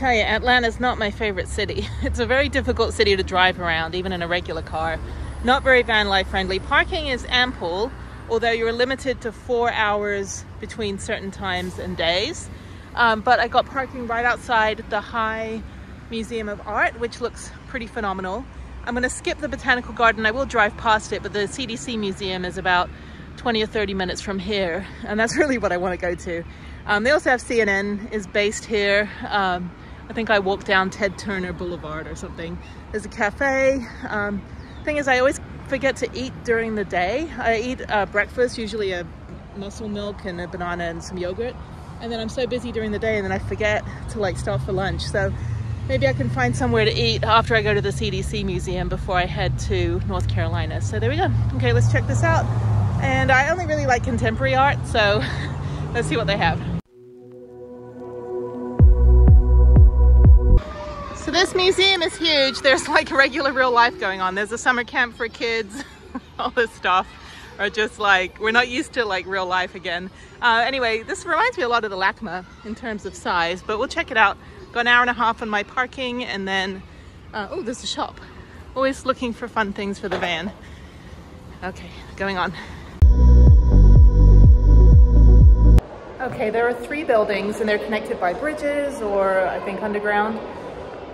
tell you, Atlanta's not my favorite city. It's a very difficult city to drive around, even in a regular car. Not very van life friendly. Parking is ample, although you're limited to four hours between certain times and days. Um, but I got parking right outside the High Museum of Art, which looks pretty phenomenal. I'm gonna skip the Botanical Garden. I will drive past it, but the CDC Museum is about 20 or 30 minutes from here. And that's really what I wanna go to. Um, they also have CNN is based here. Um, I think I walked down Ted Turner Boulevard or something. There's a cafe. Um, thing is, I always forget to eat during the day. I eat uh, breakfast, usually a muscle milk and a banana and some yogurt. And then I'm so busy during the day and then I forget to like stop for lunch. So maybe I can find somewhere to eat after I go to the CDC museum before I head to North Carolina. So there we go. Okay, let's check this out. And I only really like contemporary art, so let's see what they have. This museum is huge. There's like regular real life going on. There's a summer camp for kids, all this stuff are just like, we're not used to like real life again. Uh, anyway, this reminds me a lot of the LACMA in terms of size, but we'll check it out. Got an hour and a half on my parking and then, uh, oh, there's a shop. Always looking for fun things for the van. Okay, going on. Okay, there are three buildings and they're connected by bridges or I think underground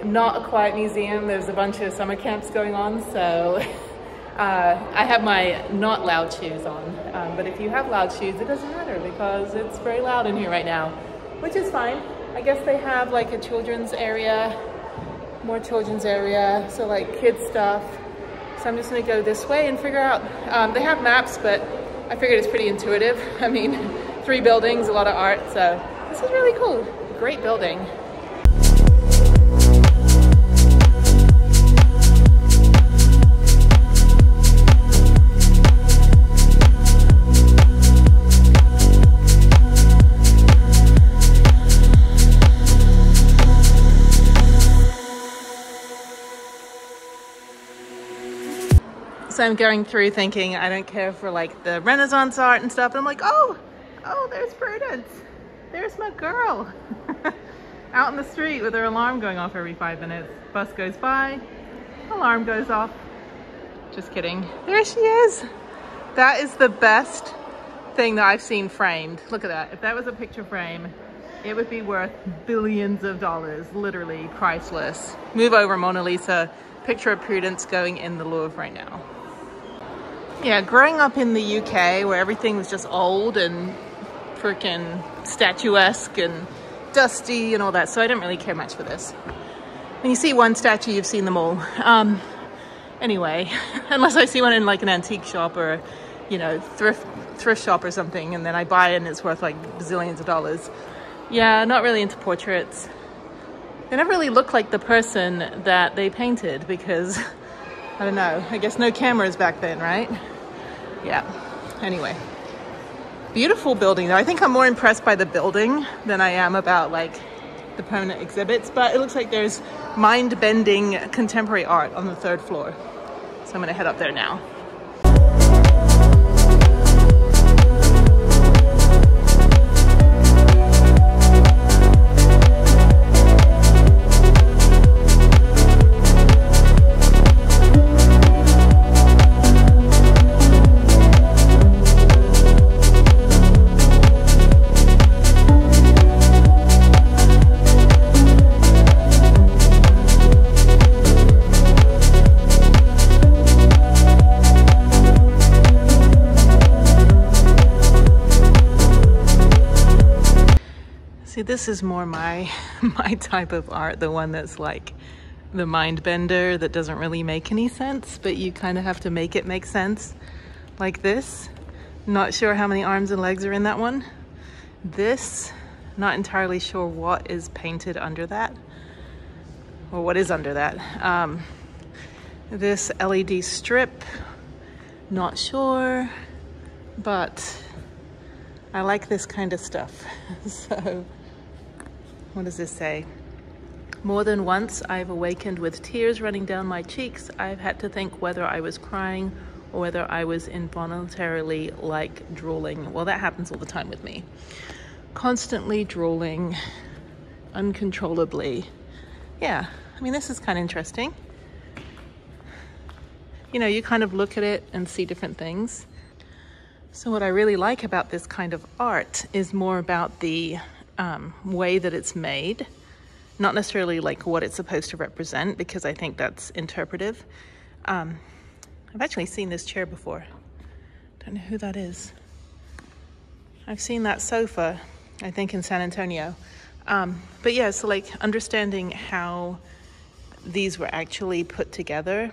not a quiet museum. There's a bunch of summer camps going on, so uh, I have my not loud shoes on. Um, but if you have loud shoes, it doesn't matter because it's very loud in here right now, which is fine. I guess they have like a children's area, more children's area, so like kids stuff. So I'm just gonna go this way and figure out, um, they have maps, but I figured it's pretty intuitive. I mean, three buildings, a lot of art, so this is really cool. Great building. I'm going through thinking I don't care for like the Renaissance art and stuff. And I'm like, oh, oh, there's Prudence. There's my girl. Out in the street with her alarm going off every five minutes. Bus goes by, alarm goes off. Just kidding. There she is. That is the best thing that I've seen framed. Look at that. If that was a picture frame, it would be worth billions of dollars, literally priceless. Move over Mona Lisa. Picture of Prudence going in the Louvre right now. Yeah, growing up in the UK where everything was just old and freaking statuesque and dusty and all that, so I didn't really care much for this. When you see one statue, you've seen them all. Um, anyway, unless I see one in like an antique shop or, you know, thrift thrift shop or something, and then I buy it and it's worth like bazillions of dollars. Yeah, not really into portraits. They never really look like the person that they painted because, I don't know, I guess no cameras back then, right? yeah. Anyway. Beautiful building though. I think i'm more impressed by the building than i am about like the permanent exhibits but it looks like there's mind-bending contemporary art on the third floor. So i'm gonna head up there now this is more my my type of art, the one that's like the mind bender that doesn't really make any sense, but you kind of have to make it make sense. Like this. Not sure how many arms and legs are in that one. This, not entirely sure what is painted under that. Or what is under that. Um, this LED strip, not sure, but I like this kind of stuff. so what does this say? More than once, I've awakened with tears running down my cheeks. I've had to think whether I was crying or whether I was involuntarily like drooling. Well, that happens all the time with me. Constantly drooling uncontrollably. Yeah, I mean, this is kind of interesting. You know, you kind of look at it and see different things. So what I really like about this kind of art is more about the um, way that it's made, not necessarily like what it's supposed to represent, because I think that's interpretive. Um, I've actually seen this chair before. Don't know who that is. I've seen that sofa, I think in San Antonio. Um, but yeah, so like understanding how these were actually put together,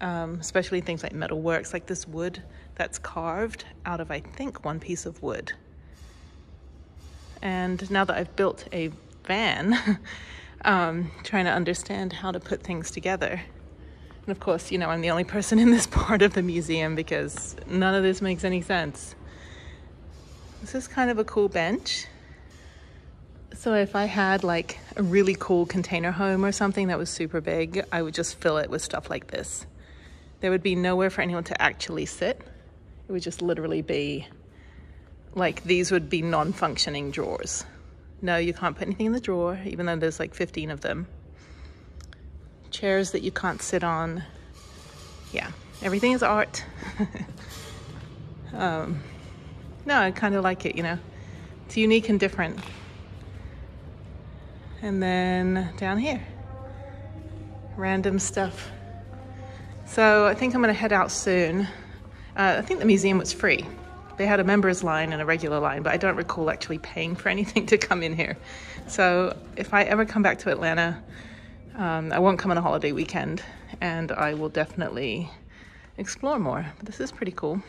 um, especially things like metal works, like this wood that's carved out of, I think, one piece of wood. And now that I've built a van, um, trying to understand how to put things together. And of course, you know, I'm the only person in this part of the museum because none of this makes any sense. This is kind of a cool bench. So if I had like a really cool container home or something that was super big, I would just fill it with stuff like this. There would be nowhere for anyone to actually sit. It would just literally be like these would be non-functioning drawers. No, you can't put anything in the drawer, even though there's like 15 of them. Chairs that you can't sit on. Yeah, everything is art. um, no, I kind of like it, you know. It's unique and different. And then down here, random stuff. So I think I'm gonna head out soon. Uh, I think the museum was free. They had a members line and a regular line, but I don't recall actually paying for anything to come in here. So if I ever come back to Atlanta, um, I won't come on a holiday weekend and I will definitely explore more. But this is pretty cool.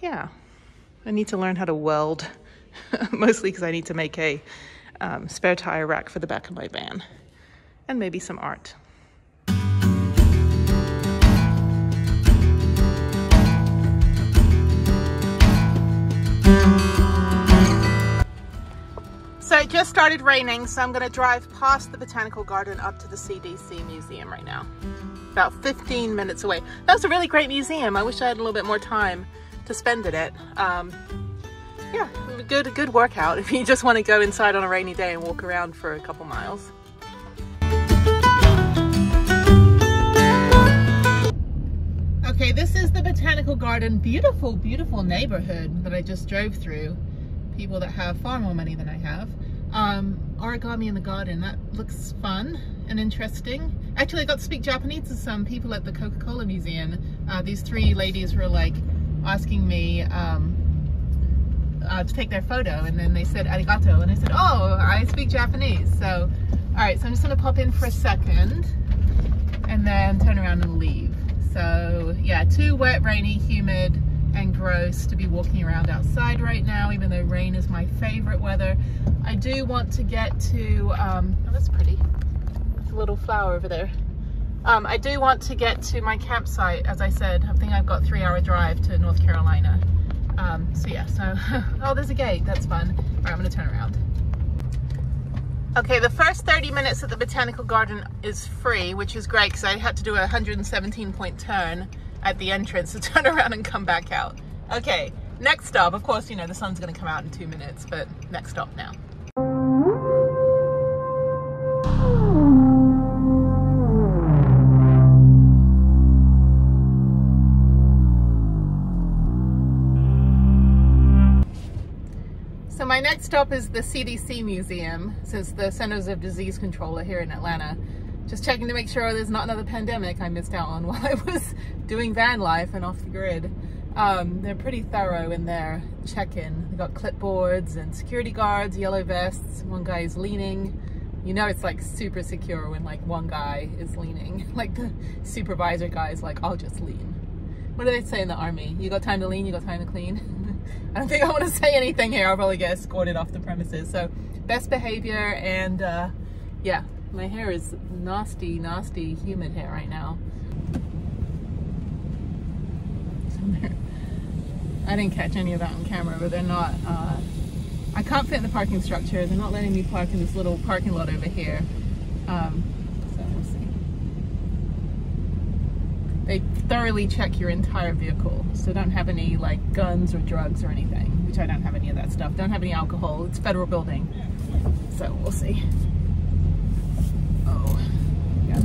Yeah, I need to learn how to weld, mostly because I need to make a um, spare tire rack for the back of my van and maybe some art. So it just started raining, so I'm gonna drive past the Botanical Garden up to the CDC Museum right now. About 15 minutes away. That was a really great museum. I wish I had a little bit more time to spend in it. Um, yeah, good, good workout if you just wanna go inside on a rainy day and walk around for a couple miles. Okay, this is the Botanical Garden. Beautiful, beautiful neighborhood that I just drove through. People that have far more money than I have. Um, origami in the garden, that looks fun and interesting. Actually, I got to speak Japanese to some people at the Coca-Cola Museum. Uh, these three ladies were like asking me um, uh, to take their photo and then they said arigato and I said, oh, I speak Japanese. So, all right, so I'm just gonna pop in for a second and then turn around and leave. So yeah, too wet, rainy, humid, and gross to be walking around outside right now, even though rain is my favorite weather. I do want to get to, um, oh, that's pretty. There's a little flower over there. Um, I do want to get to my campsite, as I said. I think I've got three hour drive to North Carolina. Um, so yeah, so, oh, there's a gate, that's fun. All right, I'm gonna turn around. Okay, the first 30 minutes at the Botanical Garden is free, which is great because I had to do a 117 point turn at the entrance to turn around and come back out. Okay, next stop, of course, you know, the sun's gonna come out in two minutes, but next stop now. So my next stop is the CDC Museum, since the Centers of Disease Control are here in Atlanta. Just checking to make sure there's not another pandemic I missed out on while I was doing van life and off the grid. Um, they're pretty thorough in their check-in. They got clipboards and security guards, yellow vests. One guy is leaning. You know it's like super secure when like one guy is leaning. Like the supervisor guy is like, I'll just lean. What do they say in the army? You got time to lean, you got time to clean. I don't think I want to say anything here. I'll probably get escorted off the premises. So best behavior and uh, yeah, my hair is nasty, nasty, humid hair right now. I didn't catch any of that on camera, but they're not, uh, I can't fit in the parking structure. They're not letting me park in this little parking lot over here. Um, so we'll see. They thoroughly check your entire vehicle. So don't have any like guns or drugs or anything, which I don't have any of that stuff. Don't have any alcohol. It's federal building. So we'll see. Oh, yeah.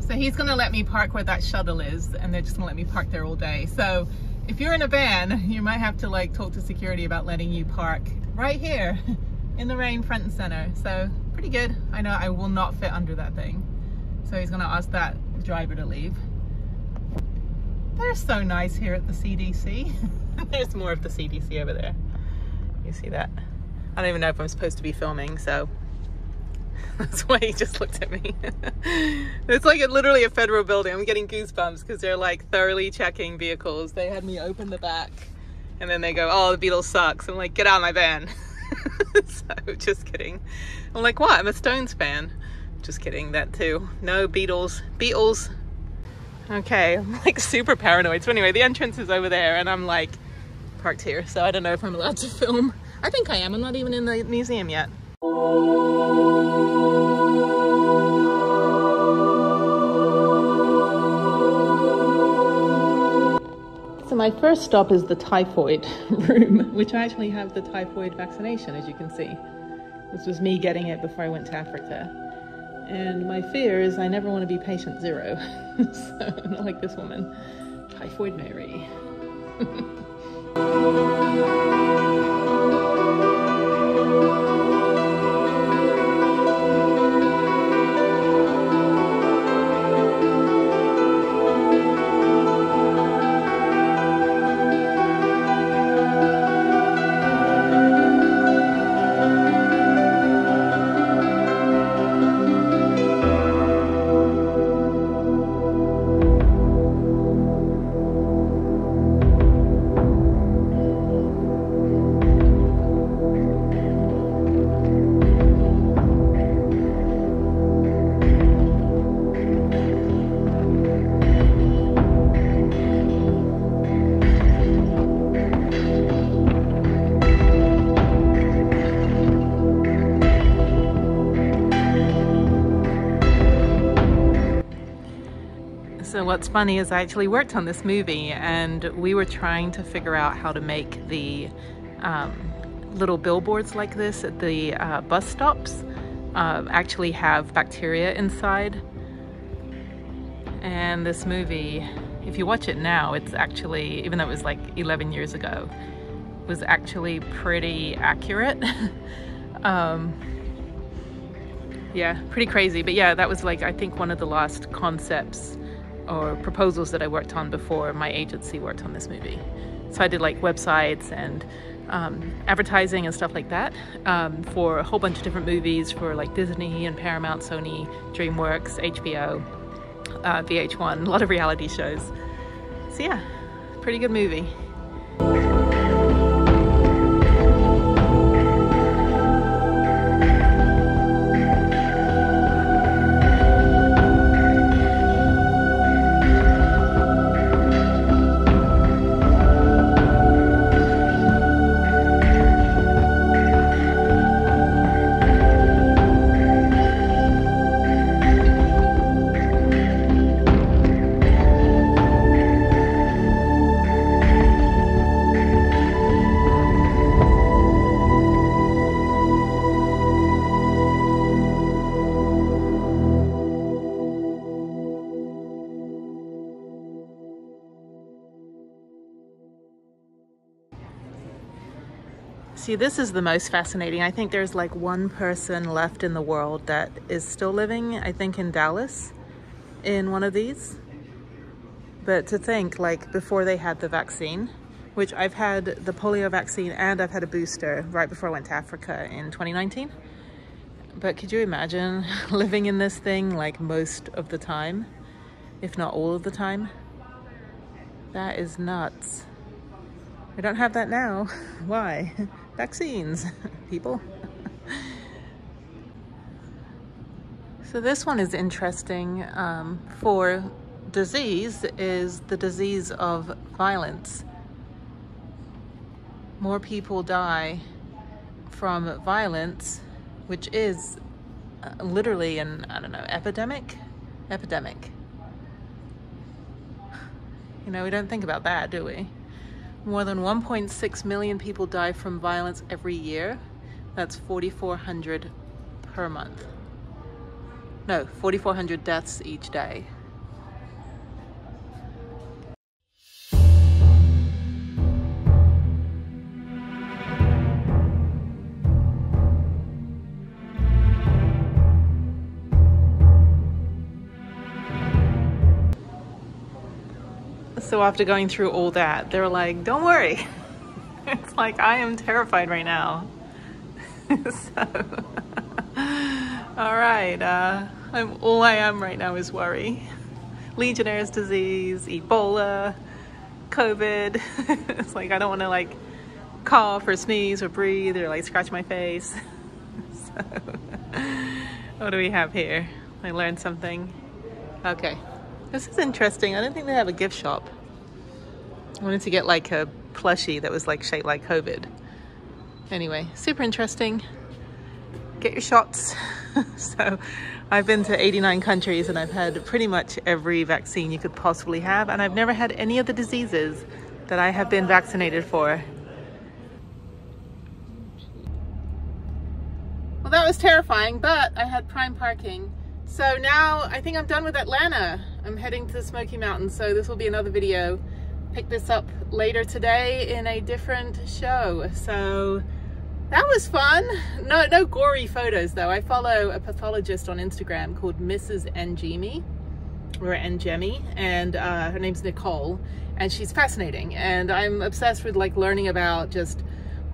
So he's gonna let me park where that shuttle is and they're just gonna let me park there all day. So if you're in a van, you might have to like talk to security about letting you park right here in the rain front and center. So pretty good. I know I will not fit under that thing. So he's gonna ask that driver to leave. They're so nice here at the CDC. There's more of the CDC over there. You see that? I don't even know if I'm supposed to be filming, so that's why he just looked at me. it's like a, literally a federal building. I'm getting goosebumps because they're like thoroughly checking vehicles. They had me open the back and then they go, oh, the Beatles sucks. I'm like, get out of my van. so just kidding. I'm like, what? I'm a Stones fan. Just kidding, that too. No Beatles. Beatles. Okay, I'm like super paranoid. So anyway, the entrance is over there and I'm like parked here. So I don't know if I'm allowed to film. I think I am. I'm not even in the museum yet. My first stop is the typhoid room, which I actually have the typhoid vaccination, as you can see. This was me getting it before I went to Africa. And my fear is I never want to be patient zero. so not like this woman. Typhoid Mary. what's funny is I actually worked on this movie and we were trying to figure out how to make the um, little billboards like this at the uh, bus stops uh, actually have bacteria inside. And this movie, if you watch it now, it's actually, even though it was like 11 years ago, was actually pretty accurate. um, yeah, pretty crazy. But yeah, that was like, I think one of the last concepts or proposals that I worked on before my agency worked on this movie. So I did like websites and um, advertising and stuff like that um, for a whole bunch of different movies for like Disney and Paramount, Sony, DreamWorks, HBO, uh, VH1, a lot of reality shows. So yeah, pretty good movie. See, this is the most fascinating. I think there's like one person left in the world that is still living, I think in Dallas, in one of these. But to think, like, before they had the vaccine, which I've had the polio vaccine and I've had a booster right before I went to Africa in 2019. But could you imagine living in this thing like most of the time, if not all of the time? That is nuts. I don't have that now. Why? Vaccines, people. so this one is interesting um, for disease is the disease of violence. More people die from violence, which is uh, literally an, I don't know, epidemic? Epidemic. You know, we don't think about that, do we? More than 1.6 million people die from violence every year. That's 4,400 per month. No, 4,400 deaths each day. So after going through all that, they're like, don't worry. it's like, I am terrified right now. so, all right. Uh, I'm, all I am right now is worry. Legionnaire's disease, Ebola, COVID. it's like, I don't want to like cough or sneeze or breathe or like scratch my face. so, what do we have here? I learned something. Okay. This is interesting. I don't think they have a gift shop. I wanted to get like a plushie that was like shaped like COVID. Anyway, super interesting. Get your shots. so I've been to 89 countries and I've had pretty much every vaccine you could possibly have and I've never had any of the diseases that I have been vaccinated for. Well, that was terrifying, but I had prime parking. So now I think I'm done with Atlanta. I'm heading to the Smoky Mountains, so this will be another video pick this up later today in a different show. So that was fun. No, no gory photos though. I follow a pathologist on Instagram called Mrs. Angemi or Angemi and uh, her name's Nicole and she's fascinating and I'm obsessed with like learning about just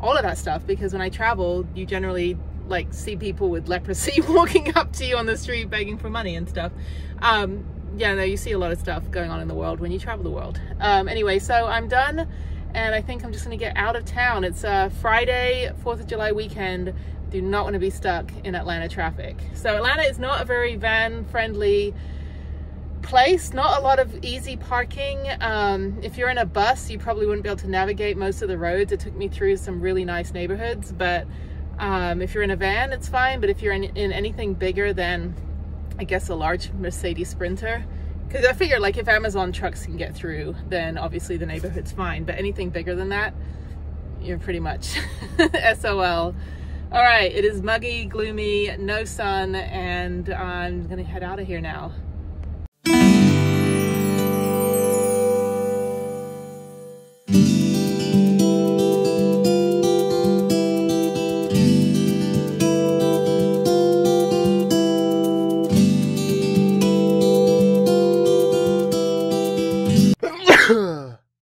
all of that stuff because when I travel you generally like see people with leprosy walking up to you on the street begging for money and stuff um, yeah, no, you see a lot of stuff going on in the world when you travel the world. Um, anyway, so I'm done and I think I'm just gonna get out of town. It's a Friday, 4th of July weekend. Do not wanna be stuck in Atlanta traffic. So Atlanta is not a very van friendly place, not a lot of easy parking. Um, if you're in a bus, you probably wouldn't be able to navigate most of the roads. It took me through some really nice neighborhoods, but um, if you're in a van, it's fine. But if you're in, in anything bigger than I guess a large Mercedes Sprinter. Because I figure like if Amazon trucks can get through, then obviously the neighborhood's fine. But anything bigger than that, you're pretty much SOL. All right, it is muggy, gloomy, no sun, and I'm gonna head out of here now.